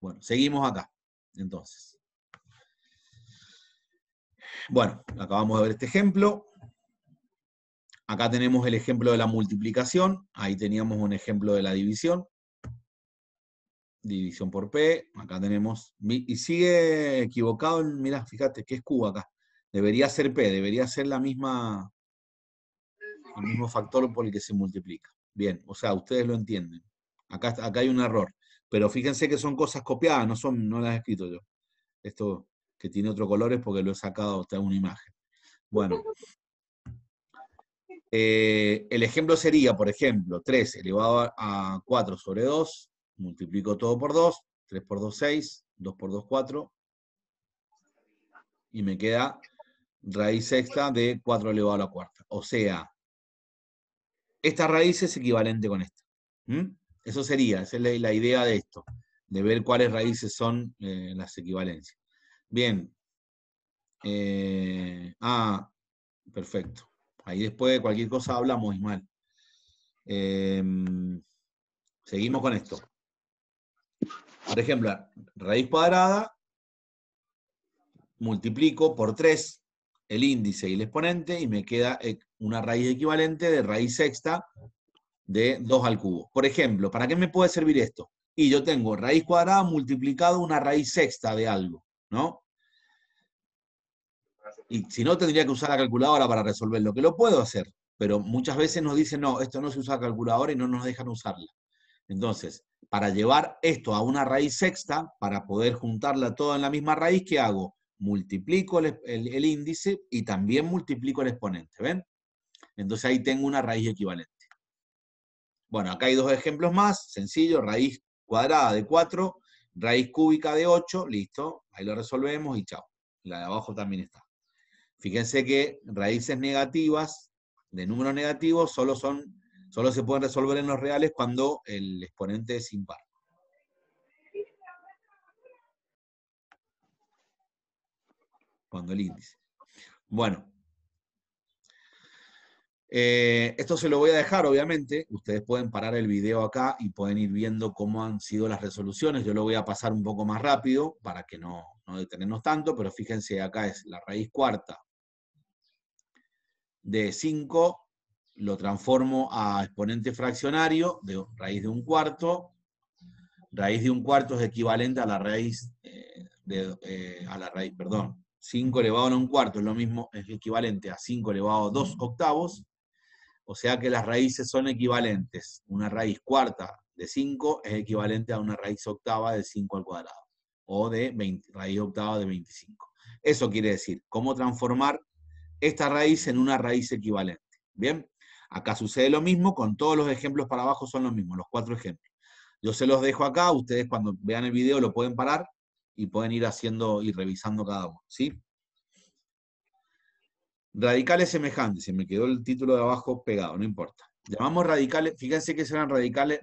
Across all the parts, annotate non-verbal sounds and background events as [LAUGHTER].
Bueno, seguimos acá, entonces. Bueno, acabamos de ver este ejemplo. Acá tenemos el ejemplo de la multiplicación, ahí teníamos un ejemplo de la división. División por P, acá tenemos, y sigue equivocado, mirá, fíjate que es Q acá. Debería ser P, debería ser la misma, el mismo factor por el que se multiplica. Bien, o sea, ustedes lo entienden. Acá, acá hay un error. Pero fíjense que son cosas copiadas, no, son, no las he escrito yo. Esto que tiene otro color es porque lo he sacado de una imagen. Bueno. [LAUGHS] Eh, el ejemplo sería, por ejemplo, 3 elevado a 4 sobre 2, multiplico todo por 2, 3 por 2, 6, 2 por 2, 4, y me queda raíz sexta de 4 elevado a la cuarta. O sea, esta raíz es equivalente con esta. Eso sería, esa es la, idea de esto, de ver cuáles raíces son eh, las equivalencias. Bien. Eh, ah, perfecto. Ahí después de cualquier cosa hablamos, Ismael. Em, seguimos con esto. Por ejemplo, raíz cuadrada, multiplico por 3 el índice y el exponente y me queda e, una raíz equivalente de raíz sexta de 2 al cubo. Por ejemplo, ¿para qué me puede servir esto? Y yo tengo raíz cuadrada multiplicado una raíz sexta de algo, ¿no? Y si no, tendría que usar la calculadora para resolverlo, que lo puedo hacer, pero muchas veces nos dicen, no, esto no se usa calculadora y no nos dejan usarla. Entonces, para llevar esto a una raíz sexta, para poder juntarla toda en la misma raíz, ¿qué hago? multiplico el, índice y también multiplico el exponente, ¿ven? Entonces ahí tengo una raíz equivalente. Bueno, acá hay dos ejemplos más, sencillo, raíz cuadrada de 4, raíz cúbica de 8, listo, ahí lo resolvemos y chao. La de abajo también está. Fíjense que raíces negativas, de números negativos, solo, son, solo se pueden resolver en los reales cuando el exponente es impar. cuando el índice. Bueno, eh, esto se lo voy a dejar, obviamente. Ustedes pueden parar el video acá y pueden ir viendo cómo han sido las resoluciones. Yo lo voy a pasar un poco más rápido para que no, no detenernos tanto, pero fíjense, acá es la raíz cuarta de 5, lo transformo a exponente fraccionario de raíz de un cuarto. Raíz de un cuarto es equivalente a la raíz, eh, de, eh, a la raíz, perdón, 5 elevado a un cuarto es lo mismo, es equivalente a 5 elevado a 2 octavos, o sea que las raíces son equivalentes. Una raíz cuarta de 5 es equivalente a una raíz octava de 5 al cuadrado, o de 20, raíz octava de 25. Eso quiere decir, cómo transformar esta raíz en una raíz equivalente. Bien, acá sucede lo mismo, con todos los ejemplos para abajo son los mismos, los cuatro ejemplos. Yo se los dejo acá, ustedes cuando vean el video lo pueden parar y pueden ir haciendo y revisando cada uno, ¿sí? Radicales semejantes, se me quedó el título de abajo pegado, no importa. Llamamos radicales, fíjense que serán radicales,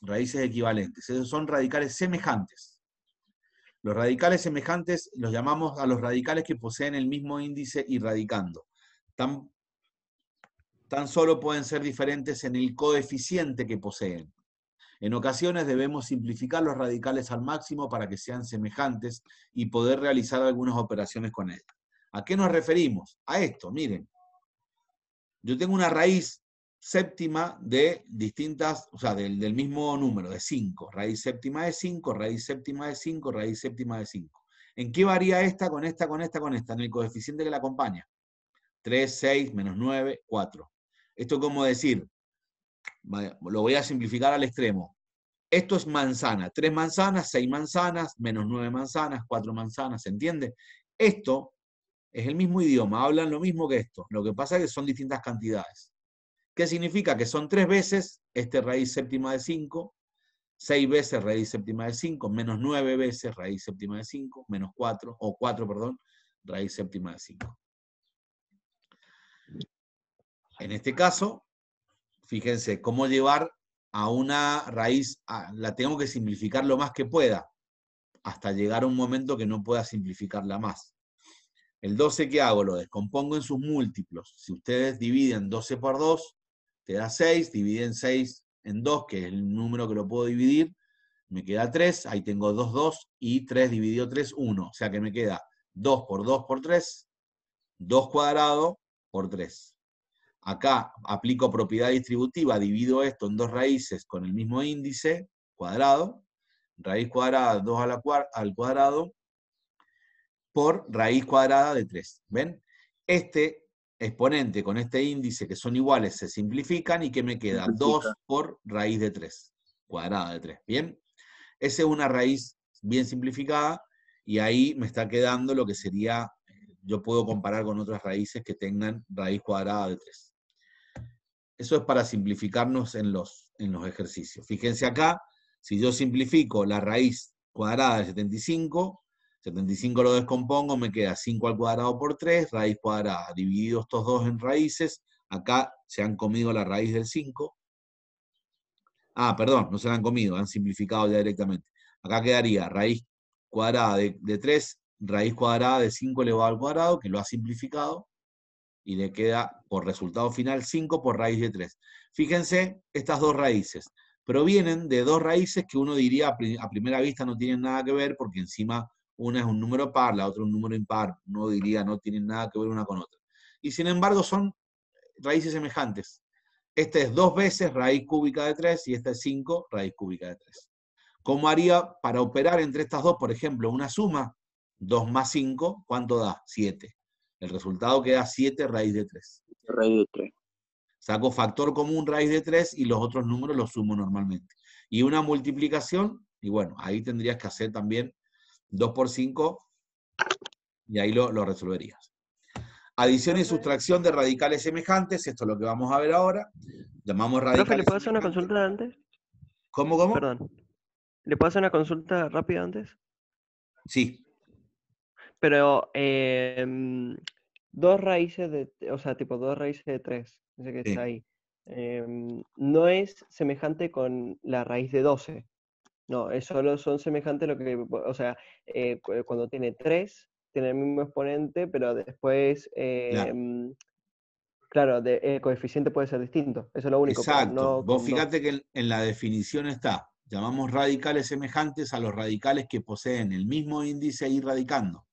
raíces equivalentes, esos son radicales semejantes. Los radicales semejantes los llamamos a los radicales que poseen el mismo índice y. Tan, tan solo pueden ser diferentes en el coeficiente que poseen. En ocasiones debemos simplificar los radicales al máximo para que sean semejantes y poder realizar algunas operaciones con ellos. ¿A qué nos referimos? A esto, miren. Yo tengo una raíz séptima de distintas, o sea, del, mismo número, de 5. Raíz séptima de 5, raíz séptima de 5, raíz séptima de 5. ¿En qué varía esta con esta, con esta, con esta? En el coeficiente que la acompaña. 3, 6, menos 9, 4. Esto es como decir, lo voy a simplificar al extremo. Esto es manzana. Tres manzanas, seis manzanas, menos nueve manzanas, cuatro manzanas, ¿se entiende? Esto es el mismo idioma, hablan lo mismo que esto. Lo que pasa es que son distintas cantidades. ¿Qué significa? Que son tres veces este raíz séptima de 5, seis veces raíz séptima de 5, menos nueve veces raíz séptima de 5, menos cuatro, o cuatro, perdón, raíz séptima de 5. En este caso, fíjense cómo llevar a una raíz, la tengo que simplificar lo más que pueda, hasta llegar a un momento que no pueda simplificarla más. El 12, ¿qué hago? Lo descompongo en sus múltiplos. Si ustedes dividen 12 por 2, te da 6, dividen 6 en 2, que es el número que lo puedo dividir, me queda 3, ahí tengo 2, 2, y 3 dividido 3, 1. O sea que me queda 2 por 2 por 3, 2 cuadrado por 3. Acá aplico propiedad distributiva, divido esto en dos raíces con el mismo índice, cuadrado, raíz cuadrada 2 al cuadrado, por raíz cuadrada de 3. ¿Ven? Este exponente con este índice que son iguales se simplifican y que me queda 2 por raíz de 3, cuadrada de 3. ¿Bien? Esa es una raíz bien simplificada y ahí me está quedando lo que sería, yo puedo comparar con otras raíces que tengan raíz cuadrada de 3. Eso es para simplificarnos en los, en los ejercicios. Fíjense acá, si yo simplifico la raíz cuadrada de 75, 75 lo descompongo, me queda 5 al cuadrado por 3, raíz cuadrada, dividido estos dos en raíces, acá se han comido la raíz del 5. Ah, perdón, no se la han comido, han simplificado ya directamente. Acá quedaría raíz cuadrada de, de 3, raíz cuadrada de 5 elevado al cuadrado, que lo ha simplificado, y le queda por resultado final 5 por raíz de 3. Fíjense estas dos raíces. Provienen de dos raíces que uno diría a primera vista no tienen nada que ver porque encima una es un número par, la otra un número impar. Uno diría no tienen nada que ver una con otra. Y sin embargo son raíces semejantes. Esta es dos veces raíz cúbica de 3 y esta es 5 raíz cúbica de 3. ¿Cómo haría para operar entre estas dos, por ejemplo, una suma? 2 más 5, ¿cuánto da? 7. El resultado queda 7 raíz de 3. Raíz de 3. Saco factor común raíz de 3 y los otros números los sumo normalmente. Y una multiplicación, y bueno, ahí tendrías que hacer también 2 por 5 y ahí lo, resolverías. Adición y sustracción de radicales semejantes, esto es lo que vamos a ver ahora. Llamamos radicales Profe, ¿le puedo hacer una consulta antes? ¿Cómo, cómo? Perdón. ¿Le puedo hacer una consulta rápida antes? Sí. Pero em, dos raíces de, o sea, tipo dos raíces de tres, ese que está ahí, em, no es semejante con la raíz de 12. No, es solo son semejantes lo que, o sea, eh, cuando tiene tres, tiene el mismo exponente, pero después, em, claro, el coeficiente puede ser distinto. Eso es lo único. Exacto. Vos fíjate que en la definición está, llamamos radicales semejantes a los radicales que poseen el mismo índice y radicando.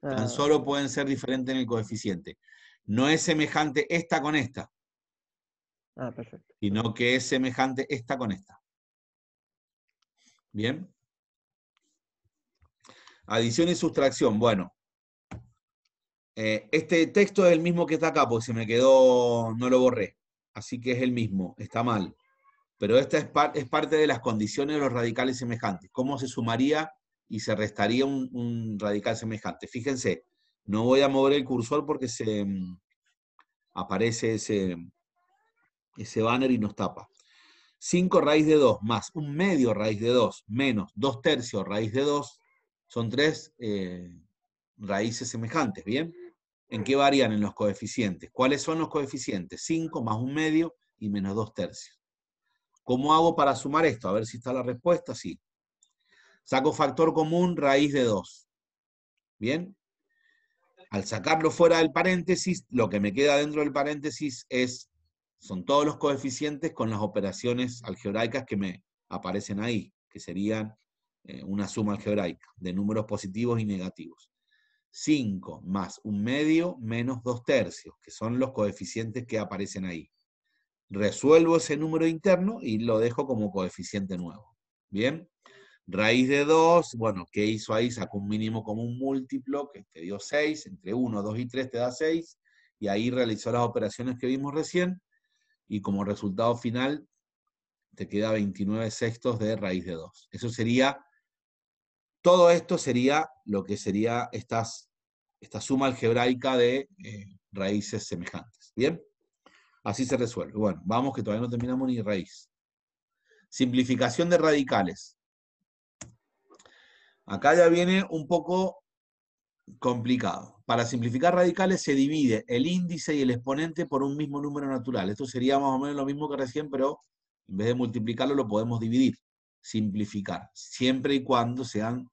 Tan ah. solo pueden ser diferentes en el coeficiente. No es semejante esta con esta. Ah, perfecto. Sino que es semejante esta con esta. Bien. Adición y sustracción. Bueno. Eh, este texto es el mismo que está acá, porque se me quedó, no lo borré. Así que es el mismo, está mal. Pero esta es, parte de las condiciones de los radicales semejantes. ¿Cómo se sumaría y se restaría un, radical semejante. Fíjense, no voy a mover el cursor porque se mm, aparece ese banner y nos tapa. 5 raíz de 2 más un medio raíz de 2 menos 2 tercios raíz de 2 son tres eh, raíces semejantes, ¿bien? ¿En qué varían en los coeficientes? ¿Cuáles son los coeficientes? 5 más un medio y menos 2 tercios. ¿Cómo hago para sumar esto? A ver si está la respuesta. Sí. Saco factor común raíz de 2. ¿Bien? Al sacarlo fuera del paréntesis, lo que me queda dentro del paréntesis es, son todos los coeficientes con las operaciones algebraicas que me aparecen ahí, que serían eh, una suma algebraica de números positivos y negativos. 5 más un medio menos 2 tercios, que son los coeficientes que aparecen ahí. Resuelvo ese número interno y lo dejo como coeficiente nuevo. ¿Bien? Raíz de 2, bueno, ¿qué hizo ahí? Sacó un mínimo común múltiplo que te dio 6, entre 1, 2 y 3 te da 6, y ahí realizó las operaciones que vimos recién, y como resultado final te queda 29 sextos de raíz de 2. Eso sería, todo esto sería lo que sería esta suma algebraica de eh, raíces semejantes. ¿Bien? Así se resuelve. Bueno, vamos que todavía no terminamos ni raíz. Simplificación de radicales. Acá ya viene un poco complicado. Para simplificar radicales se divide el índice y el exponente por un mismo número natural. Esto sería más o menos lo mismo que recién, pero en vez de multiplicarlo lo podemos dividir, simplificar, siempre y cuando sean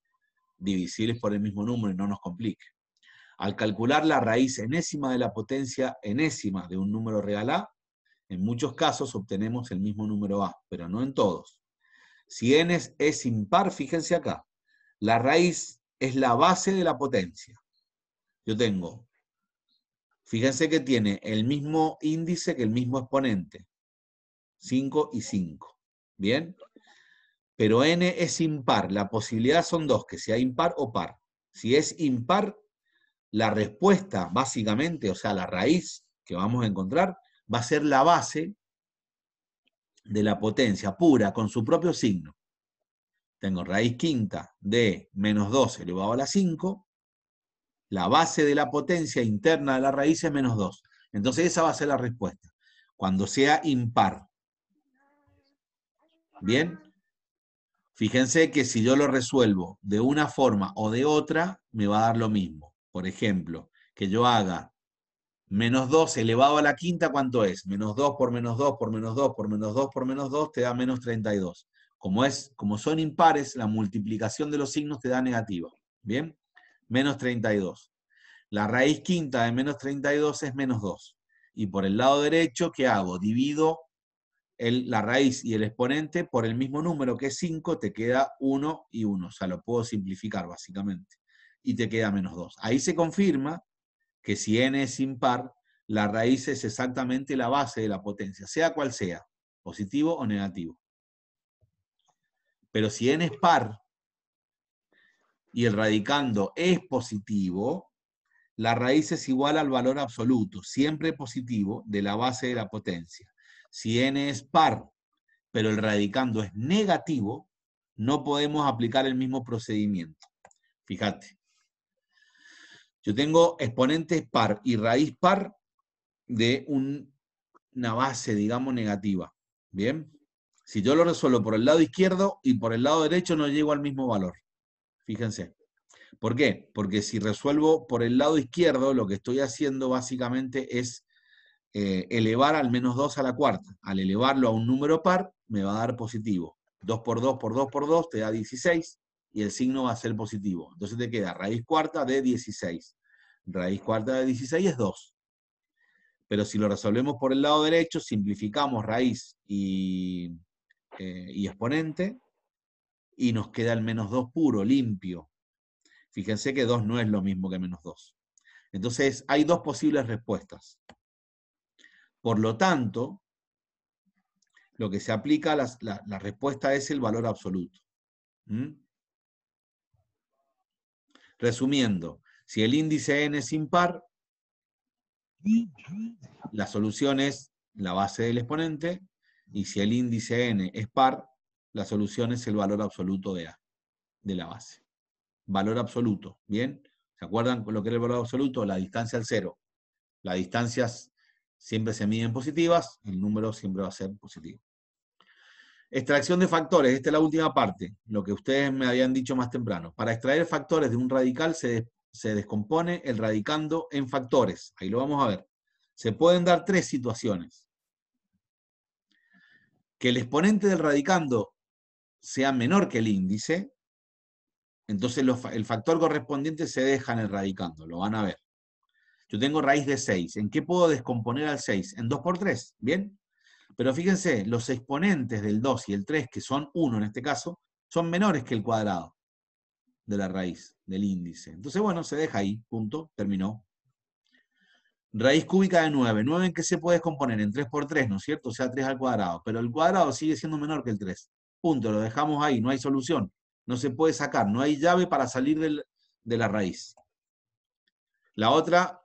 divisibles por el mismo número y no nos complique. Al calcular la raíz enésima de la potencia enésima de un número real A, en muchos casos obtenemos el mismo número A, pero no en todos. Si n es, es impar, fíjense acá, la raíz es la base de la potencia. Yo tengo, fíjense que tiene el mismo índice que el mismo exponente, 5 y 5. ¿Bien? Pero n es impar, la posibilidad son dos, que sea impar o par. Si es impar, la respuesta básicamente, o sea, la raíz que vamos a encontrar, va a ser la base de la potencia pura con su propio signo. Tengo raíz quinta de menos 2 elevado a la 5. La base de la potencia interna de la raíz es menos 2. Entonces esa va a ser la respuesta. Cuando sea impar. ¿Bien? Fíjense que si yo lo resuelvo de una forma o de otra, me va a dar lo mismo. Por ejemplo, que yo haga menos 2 elevado a la quinta, ¿cuánto es? Menos 2 por menos 2 por menos 2 por menos 2 por menos 2 te da menos 32. Como, es, como son impares, la multiplicación de los signos te da negativa. ¿Bien? Menos 32. La raíz quinta de menos 32 es menos 2. Y por el lado derecho, ¿qué hago? Divido el, la raíz y el exponente por el mismo número que es 5, te queda 1 y 1. O sea, lo puedo simplificar básicamente. Y te queda menos 2. Ahí se confirma que si n es impar, la raíz es exactamente la base de la potencia, sea cual sea, positivo o negativo. Pero si n es par y el radicando es positivo, la raíz es igual al valor absoluto, siempre positivo, de la base de la potencia. Si n es par, pero el radicando es negativo, no podemos aplicar el mismo procedimiento. Fíjate. Yo tengo exponentes par y raíz par de una base, digamos, negativa. ¿Bien? Si yo lo resuelvo por el lado izquierdo y por el lado derecho no llego al mismo valor. Fíjense. ¿Por qué? Porque si resuelvo por el lado izquierdo, lo que estoy haciendo básicamente es eh, elevar al menos 2 a la cuarta. Al elevarlo a un número par, me va a dar positivo. 2 por 2 por 2 por 2 te da 16 y el signo va a ser positivo. Entonces te queda raíz cuarta de 16. Raíz cuarta de 16 es 2. Pero si lo resolvemos por el lado derecho, simplificamos raíz y eh, y exponente, y nos queda el menos 2 puro, limpio. Fíjense que 2 no es lo mismo que menos 2. Entonces, hay dos posibles respuestas. Por lo tanto, lo que se aplica, la, la, respuesta es el valor absoluto. Resumiendo, si el índice n es impar, la solución es la base del exponente y si el índice n es par, la solución es el valor absoluto de A, de la base. Valor absoluto, ¿bien? ¿Se acuerdan con lo que era el valor absoluto? La distancia al cero. Las distancias siempre se miden positivas, el número siempre va a ser positivo. Extracción de factores, esta es la última parte, lo que ustedes me habían dicho más temprano. Para extraer factores de un radical se, se descompone el radicando en factores. Ahí lo vamos a ver. Se pueden dar tres situaciones que el exponente del radicando sea menor que el índice, entonces el factor correspondiente se deja en el radicando, lo van a ver. Yo tengo raíz de 6. ¿En qué puedo descomponer al 6? En 2 por 3, ¿bien? Pero fíjense, los exponentes del 2 y el 3, que son 1 en este caso, son menores que el cuadrado de la raíz, del índice. Entonces, bueno, se deja ahí, punto, terminó. Raíz cúbica de 9. 9 en qué se puede descomponer en 3 por 3, ¿no es cierto? O sea, 3 al cuadrado. Pero el cuadrado sigue siendo menor que el 3. Punto, lo dejamos ahí, no hay solución. No se puede sacar, no hay llave para salir de la raíz. La otra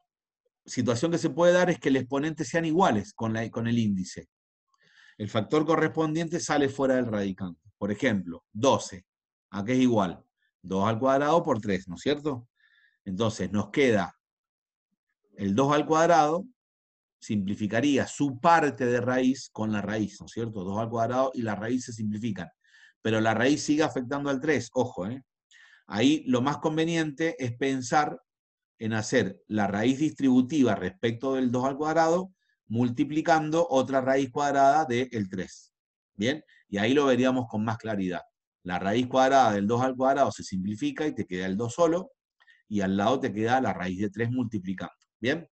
situación que se puede dar es que el exponente sean iguales con, con el índice. El factor correspondiente sale fuera del radicante. Por ejemplo, 12. ¿A qué es igual? 2 al cuadrado por 3, ¿no es cierto? Entonces nos queda el 2 al cuadrado simplificaría su parte de raíz con la raíz, ¿no es cierto? 2 al cuadrado y la raíz se simplifican. Pero la raíz sigue afectando al 3, ojo, ¿eh? Ahí lo más conveniente es pensar en hacer la raíz distributiva respecto del 2 al cuadrado multiplicando otra raíz cuadrada del 3. ¿Bien? Y ahí lo veríamos con más claridad. La raíz cuadrada del 2 al cuadrado se simplifica y te queda el 2 solo, y al lado te queda la raíz de 3 multiplicando. ¿Bien?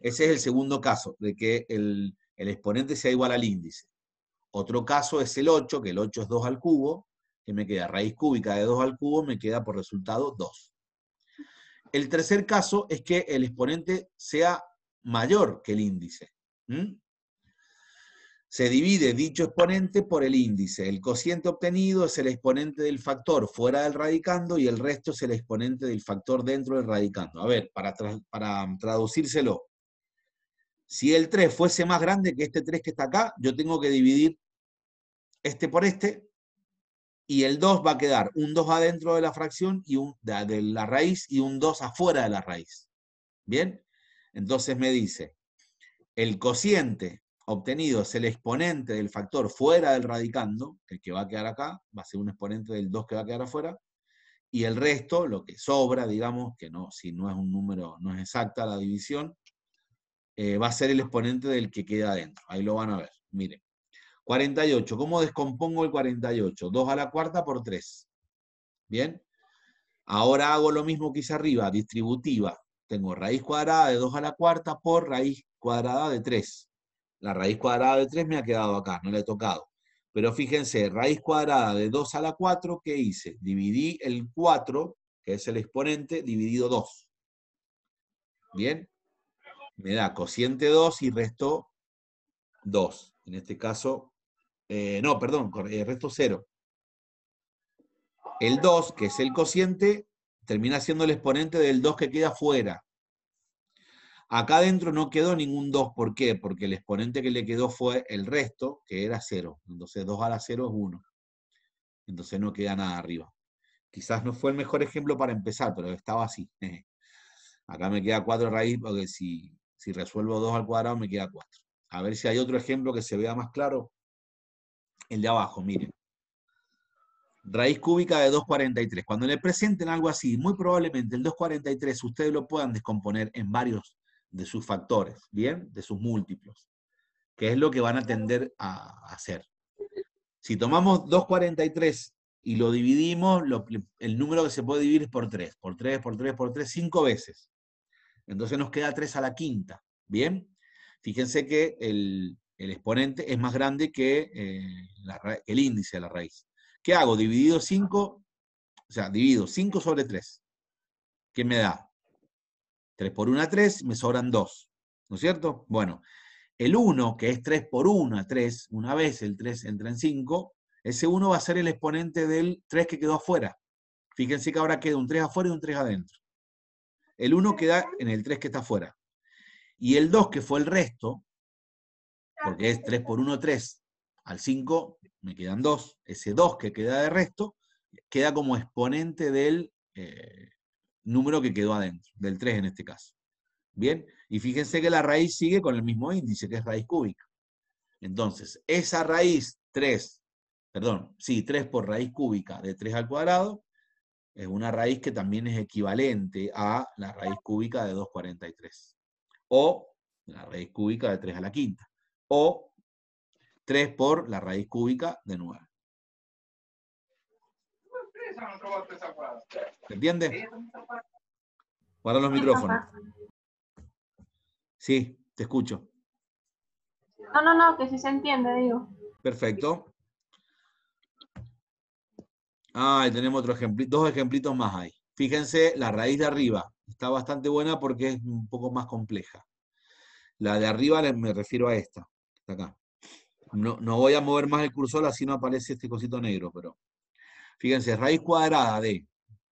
Ese es el segundo caso, de que el, exponente sea igual al índice. Otro caso es el 8, que el 8 es 2 al cubo, que me queda raíz cúbica de 2 al cubo, me queda por resultado 2. El tercer caso es que el exponente sea mayor que el índice. Se divide dicho exponente por el índice. El cociente obtenido es el exponente del factor fuera del radicando y el resto es el exponente del factor dentro del radicando. A ver, para, para traducírselo. Si el 3 fuese más grande que este 3 que está acá, yo tengo que dividir este por este, y el 2 va a quedar un 2 adentro de la fracción y un, de, la raíz y un 2 afuera de la raíz. ¿Bien? Entonces me dice, el cociente obtenido es el exponente del factor fuera del radicando, el que va a quedar acá, va a ser un exponente del 2 que va a quedar afuera, y el resto, lo que sobra, digamos, que no, si no es un número, no es exacta la división, eh, va a ser el exponente del que queda adentro. Ahí lo van a ver. Miren. 48. ¿Cómo descompongo el 48? 2 a la cuarta por 3. ¿Bien? Ahora hago lo mismo que hice arriba, distributiva. Tengo raíz cuadrada de 2 a la cuarta por raíz cuadrada de 3. La raíz cuadrada de 3 me ha quedado acá, no le he tocado. Pero fíjense, raíz cuadrada de 2 a la 4, ¿qué hice? Dividí el 4, que es el exponente, dividido 2. ¿Bien? Me da cociente 2 y resto 2. En este caso, eh, no, perdón, el resto 0. El 2, que es el cociente, termina siendo el exponente del 2 que queda fuera. Acá adentro no quedó ningún 2, ¿por qué? Porque el exponente que le quedó fue el resto, que era 0. Entonces 2 a la 0 es 1. Entonces no queda nada arriba. Quizás no fue el mejor ejemplo para empezar, pero estaba así. [LAUGHS] Acá me queda 4 raíz, porque si, si resuelvo 2 al cuadrado me queda 4. A ver si hay otro ejemplo que se vea más claro. El de abajo, miren. Raíz cúbica de 2,43. Cuando le presenten algo así, muy probablemente el 2,43 ustedes lo puedan descomponer en varios de sus factores, ¿bien? De sus múltiplos, que es lo que van a tender a hacer. Si tomamos 2,43 y lo dividimos, el número que se puede dividir es por 3, por 3, por 3, por 3, 5 veces. Entonces nos queda 3 a la quinta, ¿bien? Fíjense que el, exponente es más grande que eh, el índice de la raíz. ¿Qué hago? Dividido 5, o sea, divido 5 sobre 3. ¿Qué me da? 3 por 1 a 3, me sobran 2. ¿No es cierto? Bueno, el 1, que es 3 por 1 a 3, una vez el 3 entra en 5, ese 1 va a ser el exponente del 3 que quedó afuera. Fíjense que ahora queda un 3 afuera y un 3 adentro. El 1 queda en el 3 que está afuera. Y el 2, que fue el resto, porque es 3 por 1, 3, al 5 me quedan 2. Ese 2 que queda de resto queda como exponente del, eh, número que quedó adentro, del 3 en este caso. Bien, y fíjense que la raíz sigue con el mismo índice, que es raíz cúbica. Entonces, esa raíz 3, perdón, sí, 3 por raíz cúbica de 3 al cuadrado, es una raíz que también es equivalente a la raíz cúbica de 2,43. O la raíz cúbica de 3 a la quinta. O 3 por la raíz cúbica de 9. ¿Se entiende? Guarda los micrófonos. Sí, te escucho. No, no, no, que sí se entiende, digo. Perfecto. Ah, tenemos otro ejemplito, dos ejemplitos más ahí. Fíjense, la raíz de arriba está bastante buena porque es un poco más compleja. La de arriba me refiero a esta, acá. No, no voy a mover más el cursor, así no aparece este cosito negro, pero Fíjense, raíz cuadrada de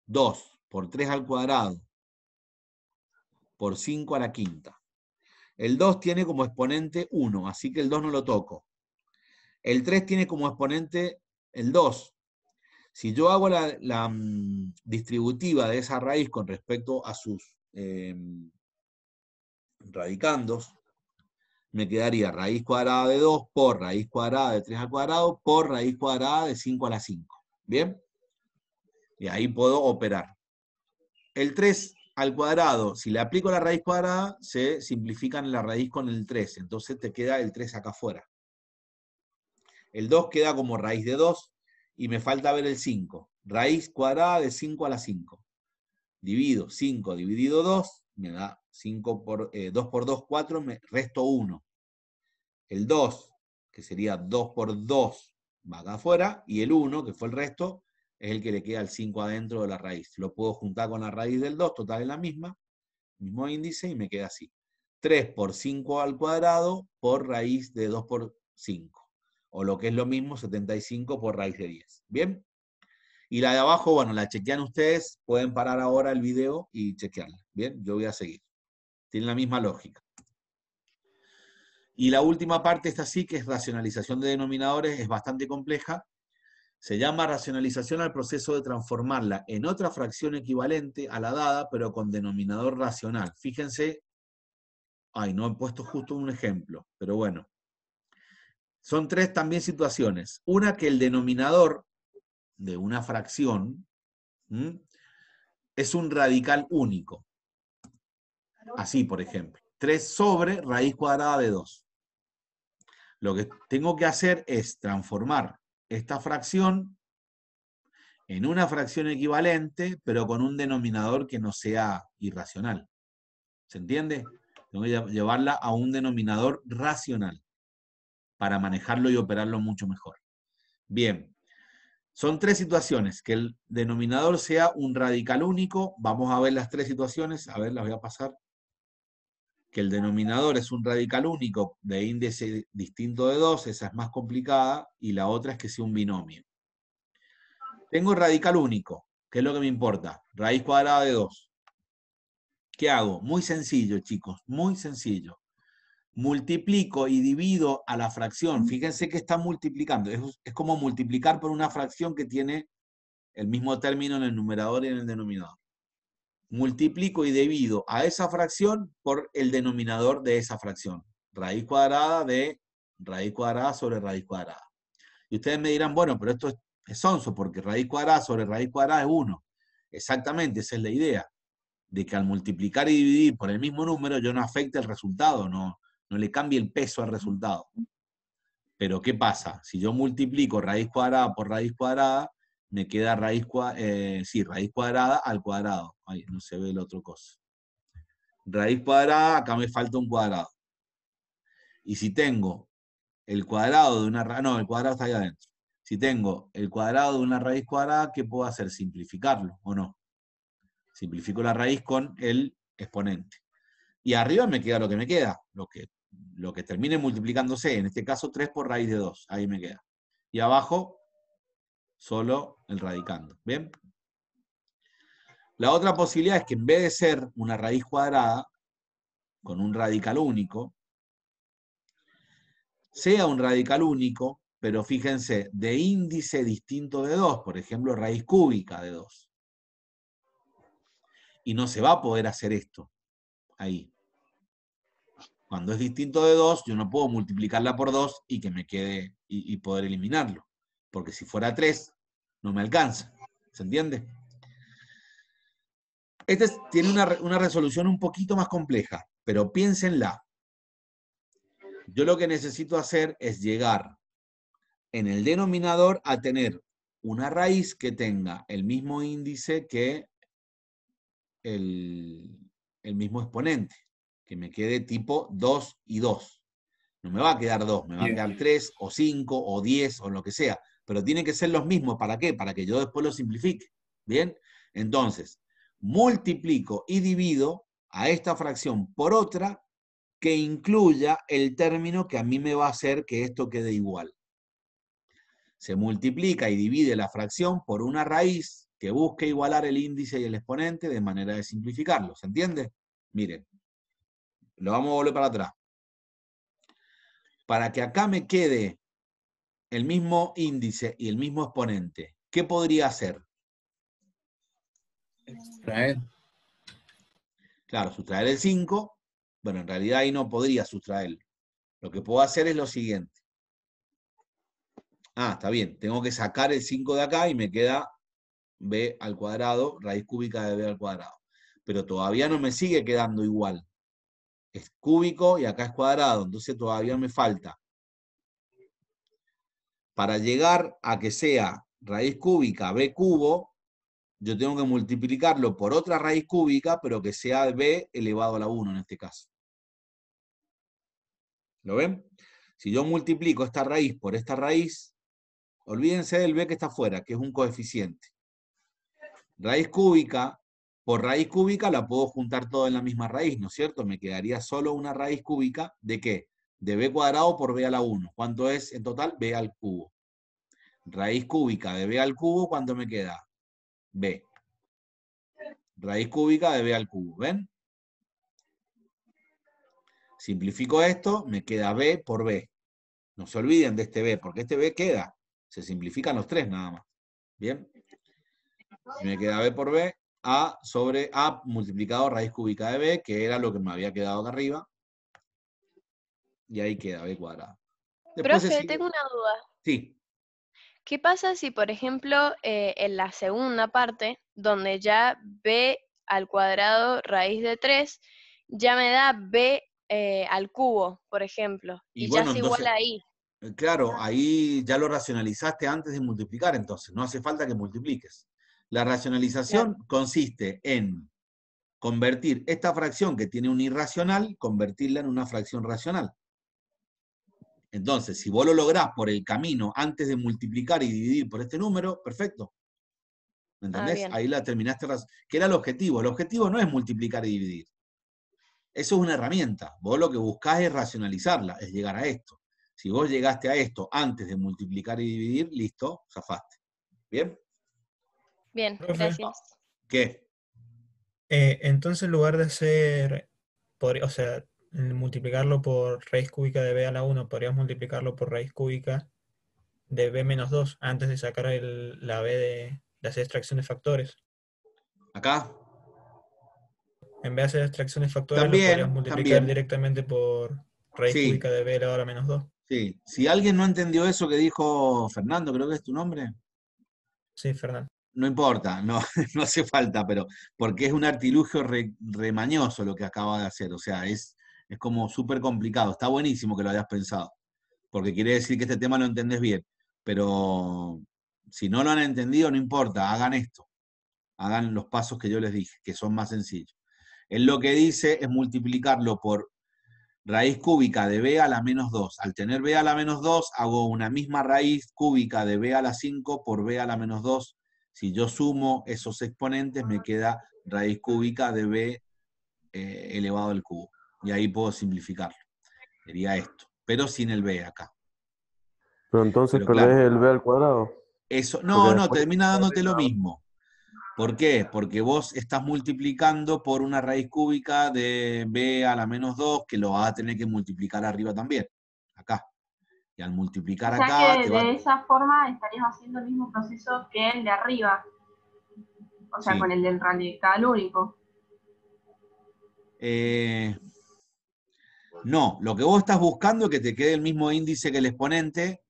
2 por 3 al cuadrado por 5 a la quinta. El 2 tiene como exponente 1, así que el 2 no lo toco. El 3 tiene como exponente el 2. Si yo hago la, mm, distributiva de esa raíz con respecto a sus em, radicandos, me quedaría raíz cuadrada de 2 por raíz cuadrada de 3 al cuadrado por raíz cuadrada de 5 a la 5. ¿Bien? Y ahí puedo operar. El 3 al cuadrado, si le aplico la raíz cuadrada, se simplifican la raíz con el 3. Entonces te queda el 3 acá afuera. El 2 queda como raíz de 2 y me falta ver el 5. Raíz cuadrada de 5 a la 5. Divido 5 dividido 2, me da 5 por, 2 eh, por 2, 4, me resto 1. El 2 que sería 2 por 2, va acá afuera, y el 1, que fue el resto, es el que le queda el 5 adentro de la raíz. Lo puedo juntar con la raíz del 2, total es la misma, mismo índice, y me queda así. 3 por 5 al cuadrado por raíz de 2 por 5. O lo que es lo mismo, 75 por raíz de 10. ¿Bien? Y la de abajo, bueno, la chequean ustedes, pueden parar ahora el video y chequearla. Bien, yo voy a seguir. Tiene la misma lógica. Y la última parte, esta sí, que es racionalización de denominadores, es bastante compleja. Se llama racionalización al proceso de transformarla en otra fracción equivalente a la dada, pero con denominador racional. Fíjense, ay, no he puesto justo un ejemplo, pero bueno. Son tres también situaciones. Una que el denominador de una fracción es un radical único. Así, por ejemplo. 3 sobre raíz cuadrada de 2. Lo que tengo que hacer es transformar esta fracción en una fracción equivalente, pero con un denominador que no sea irracional. ¿Se entiende? Tengo que llevarla a un denominador racional para manejarlo y operarlo mucho mejor. Bien, son tres situaciones. Que el denominador sea un radical único. Vamos a ver las tres situaciones. A ver, las voy a pasar que el denominador es un radical único de índice distinto de 2, esa es más complicada, y la otra es que sea un binomio. Tengo radical único, ¿qué es lo que me importa? Raíz cuadrada de 2. ¿Qué hago? Muy sencillo, chicos, muy sencillo. Multiplico y divido a la fracción. Fíjense que está multiplicando. Es, es como multiplicar por una fracción que tiene el mismo término en el numerador y en el denominador multiplico y divido a esa fracción por el denominador de esa fracción. Raíz cuadrada de raíz cuadrada sobre raíz cuadrada. Y ustedes me dirán, bueno, pero esto es, sonso, porque raíz cuadrada sobre raíz cuadrada es 1. Exactamente, esa es la idea. De que al multiplicar y dividir por el mismo número, yo no afecte el resultado, no, no le cambie el peso al resultado. Pero ¿qué pasa? Si yo multiplico raíz cuadrada por raíz cuadrada, me queda raíz, eh, sí, raíz cuadrada al cuadrado. Ahí no se ve el otro cosa. Raíz cuadrada, acá me falta un cuadrado. Y si tengo el cuadrado de una raíz, no, el cuadrado está ahí adentro. Si tengo el cuadrado de una raíz cuadrada, ¿qué puedo hacer? Simplificarlo, ¿o no? Simplifico la raíz con el exponente. Y arriba me queda lo que me queda, lo que, lo que termine multiplicándose, en este caso 3 por raíz de 2, ahí me queda. Y abajo solo el radicando. ¿Bien? La otra posibilidad es que en vez de ser una raíz cuadrada, con un radical único, sea un radical único, pero fíjense, de índice distinto de 2, por ejemplo, raíz cúbica de 2. Y no se va a poder hacer esto ahí. Cuando es distinto de 2, yo no puedo multiplicarla por 2 y que me quede y, poder eliminarlo. Porque si fuera 3, no me alcanza. ¿Se entiende? Este tiene una, resolución un poquito más compleja, pero piénsenla. Yo lo que necesito hacer es llegar en el denominador a tener una raíz que tenga el mismo índice que el, mismo exponente, que me quede tipo 2 y 2. No me va a quedar 2, me va a quedar 3 o 5 o 10 o lo que sea pero tienen que ser los mismos. ¿Para qué? Para que yo después lo simplifique. ¿Bien? Entonces, multiplico y divido a esta fracción por otra que incluya el término que a mí me va a hacer que esto quede igual. Se multiplica y divide la fracción por una raíz que busque igualar el índice y el exponente de manera de simplificarlo. ¿Se entiende? Miren, lo vamos a volver para atrás. Para que acá me quede el mismo índice y el mismo exponente, ¿qué podría hacer? Sustraer. Claro, sustraer el 5, bueno, en realidad ahí no podría sustraerlo. Lo que puedo hacer es lo siguiente. Ah, está bien, tengo que sacar el 5 de acá y me queda b al cuadrado, raíz cúbica de b al cuadrado. Pero todavía no me sigue quedando igual. Es cúbico y acá es cuadrado, entonces todavía me falta para llegar a que sea raíz cúbica b cubo, yo tengo que multiplicarlo por otra raíz cúbica, pero que sea b elevado a la 1 en este caso. ¿Lo ven? Si yo multiplico esta raíz por esta raíz, olvídense del b que está afuera, que es un coeficiente. Raíz cúbica por raíz cúbica la puedo juntar todo en la misma raíz, ¿no es cierto? Me quedaría solo una raíz cúbica de qué? De b cuadrado por b a la 1. ¿Cuánto es en total? b al cubo. Raíz cúbica de b al cubo, ¿cuánto me queda? b. Raíz cúbica de b al cubo, ¿ven? Simplifico esto, me queda b por b. No se olviden de este b, porque este b queda. Se simplifican los tres nada más. ¿Bien? me queda b por b, a sobre A multiplicado raíz cúbica de B, que era lo que me había quedado acá arriba. Y ahí queda B cuadrado. Profe, tengo una duda. Sí. ¿Qué pasa si, por ejemplo, eh, en la segunda parte, donde ya B al cuadrado raíz de 3, ya me da B eh, al cubo, por ejemplo, y, ya es igual ahí? Eh, claro, ahí ya lo racionalizaste antes de multiplicar, entonces no hace falta que multipliques. La racionalización consiste en convertir esta fracción que tiene un irracional, convertirla en una fracción racional. Entonces, si vos lo lográs por el camino antes de multiplicar y dividir por este número, perfecto. ¿Me ah, entendés? Ahí la terminaste. Que era el objetivo. El objetivo no es multiplicar y dividir. Eso es una herramienta. Vos lo que buscás es racionalizarla, es llegar a esto. Si vos llegaste a esto antes de multiplicar y dividir, listo, zafaste. ¿Bien? Bien, gracias. ¿Qué? Eh, entonces, en lugar de hacer, o sea, multiplicarlo por raíz cúbica de b a la 1, podríamos multiplicarlo por raíz cúbica de b menos 2 antes de sacar la b de, hacer extracción de factores. ¿Acá? En vez de hacer extracción de factores, lo podríamos multiplicar directamente por raíz cúbica de b a la menos 2. Sí. Si alguien no entendió eso que dijo Fernando, creo que es tu nombre. Sí, Fernando no importa, [LAUGHS] no, hace falta, pero porque es un artilugio remañoso lo que acaba de hacer, o sea, es, es como súper complicado, está buenísimo que lo hayas pensado, porque quiere decir que este tema lo entendés bien, pero si no lo han entendido, no importa, hagan esto, hagan los pasos que yo les dije, que son más sencillos. Él lo que dice es multiplicarlo por raíz cúbica de b a la menos 2. Al tener b a la menos 2, hago una misma raíz cúbica de b a la 5 por b a la menos 2 si yo sumo esos exponentes, me queda raíz cúbica de b eh, elevado al cubo. Y ahí puedo simplificarlo. Sería esto, pero sin el b acá. Pero entonces perdés el b al cuadrado. Eso, no, no, termina dándote lo mismo. ¿Por qué? Porque vos estás multiplicando por una raíz cúbica de b a la menos 2, que lo vas a tener que multiplicar arriba también, acá. Y al multiplicar o sea acá. Que de esa forma estarías haciendo el mismo proceso que el de arriba. O sea, con el del radical único. Eh, no, lo que vos estás buscando es que te quede el mismo índice que el exponente.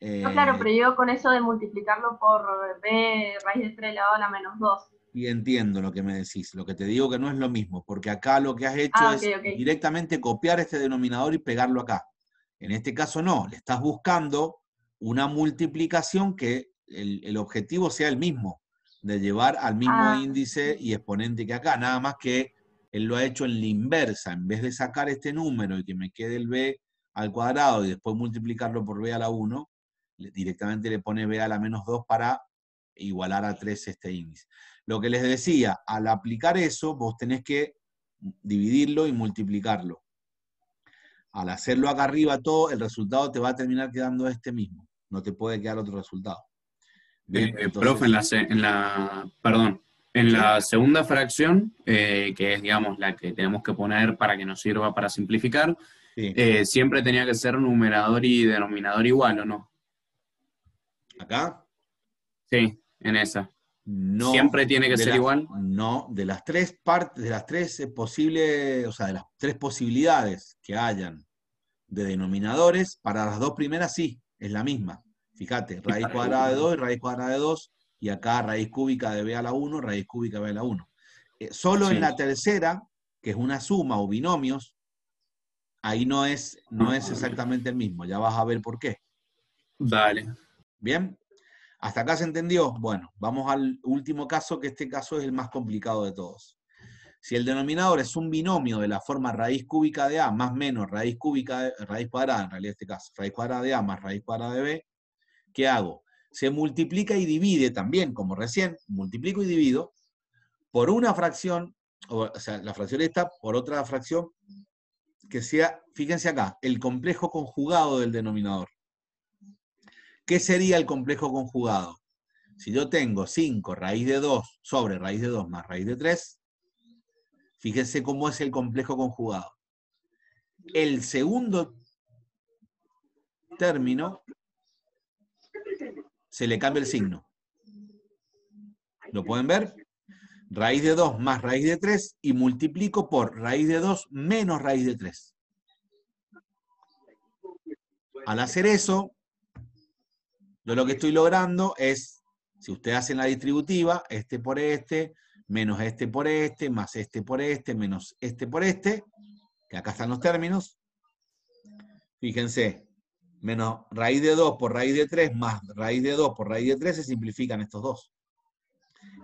no, claro, eh, pero yo con eso de multiplicarlo por b raíz de 3 elevado a la menos 2. Y entiendo lo que me decís. Lo que te digo que no es lo mismo, porque acá lo que has hecho ah, es directamente copiar este denominador y pegarlo acá. En este caso no, le estás buscando una multiplicación que el, objetivo sea el mismo, de llevar al mismo ah. índice y exponente que acá, nada más que él lo ha hecho en la inversa, en vez de sacar este número y que me quede el b al cuadrado y después multiplicarlo por b a la 1, directamente le pone b a la menos 2 para igualar a 3 este índice. Lo que les decía, al aplicar eso, vos tenés que dividirlo y multiplicarlo al hacerlo acá arriba todo, el resultado te va a terminar quedando este mismo. No te puede quedar otro resultado. Eh, profe, en la, perdón, en la segunda fracción, eh, que es, digamos, la que tenemos que poner para que nos sirva para simplificar, eh, siempre tenía que ser numerador y denominador igual, ¿o no? ¿Acá? Sí, en esa. No, ¿Siempre tiene que ser igual? No, de las tres partes, de las tres posibles, o sea, de las tres posibilidades que hayan de denominadores, para las dos primeras sí, es la misma. Fíjate, raíz cuadrada de 2 y raíz cuadrada de 2, y acá raíz cúbica de b a la 1, raíz cúbica de b a la 1. Eh, solo en la tercera, que es una suma o binomios, ahí no es, no es exactamente el mismo, ya vas a ver por qué. Vale. Bien, ¿Hasta acá se entendió? Bueno, vamos al último caso, que este caso es el más complicado de todos. Si el denominador es un binomio de la forma raíz cúbica de A más menos raíz cúbica, de, raíz cuadrada, en realidad este caso, raíz cuadrada de A más raíz cuadrada de B, ¿qué hago? Se multiplica y divide también, como recién, multiplico y divido por una fracción, o, sea, la fracción esta por otra fracción que sea, fíjense acá, el complejo conjugado del denominador. ¿Qué sería el complejo conjugado? Si yo tengo 5 raíz de 2 sobre raíz de 2 más raíz de 3, fíjense cómo es el complejo conjugado. El segundo término se le cambia el signo. ¿Lo pueden ver? Raíz de 2 más raíz de 3 y multiplico por raíz de 2 menos raíz de 3. Al hacer eso, yo lo que estoy logrando es, si ustedes hacen la distributiva, este por este, menos este por este, más este por este, menos este por este, que acá están los términos. Fíjense, menos raíz de 2 por raíz de 3 más raíz de 2 por raíz de 3 se simplifican estos dos.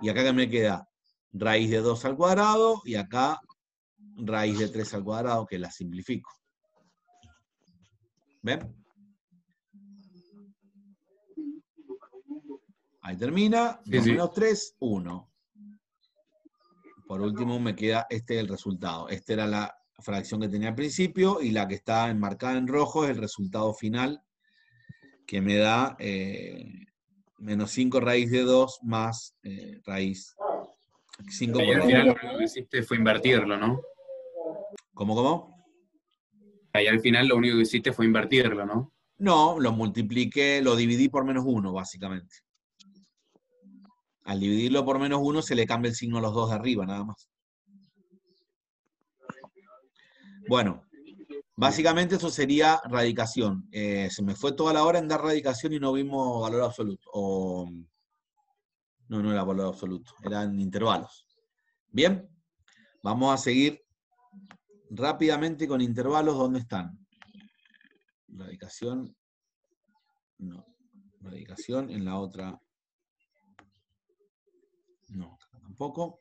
Y acá que me queda raíz de 2 al cuadrado y acá raíz de 3 al cuadrado que la simplifico. ¿Ven? Ahí termina. 2 menos 3, 1. Por último me queda este el resultado. Esta era la fracción que tenía al principio y la que está enmarcada en rojo es el resultado final que me da eh, menos 5 raíz de 2 más eh, raíz 5 y al final lo único que hiciste fue invertirlo, ¿no? ¿Cómo, cómo? Ahí al final lo único que hiciste fue invertirlo, ¿no? No, lo multipliqué, lo dividí por menos 1, básicamente. Al dividirlo por menos 1 se le cambia el signo a los dos de arriba, nada más. Bueno, básicamente eso sería radicación. Eh, se me fue toda la hora en dar radicación y no vimos valor absoluto. No, no era valor absoluto, eran intervalos. Bien, vamos a seguir rápidamente con intervalos. ¿Dónde están? Radicación. No, radicación en la otra no, tampoco.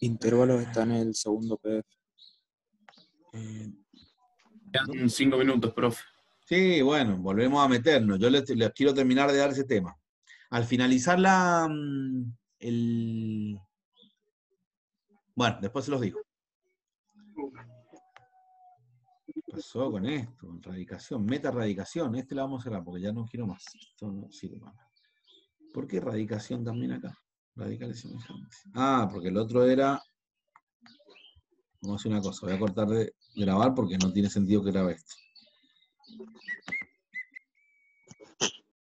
Intervalos están en el segundo PDF. Eh, cinco minutos, profe. Sí, bueno, volvemos a meternos. Yo les, quiero terminar de dar ese tema. Al finalizar la... Mm, el... Bueno, después se los digo. ¿Qué pasó con esto? Radicación, meta radicación. Este la vamos a cerrar porque ya no quiero más. Esto no sirve más. ¿Por qué radicación también acá? Radicales semejantes. Ah, porque el otro era... Vamos a hacer una cosa, voy a cortar de grabar porque no tiene sentido que grabe esto.